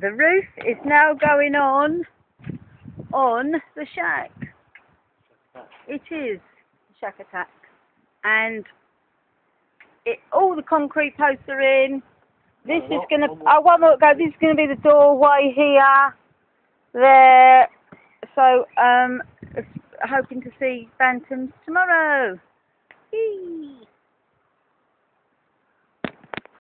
The roof is now going on on the shack. It is shack attack, and it all the concrete posts are in. This No, is gonna. one more. Oh, one more go. This is gonna be the doorway here, there. So um, hoping to see phantoms tomorrow.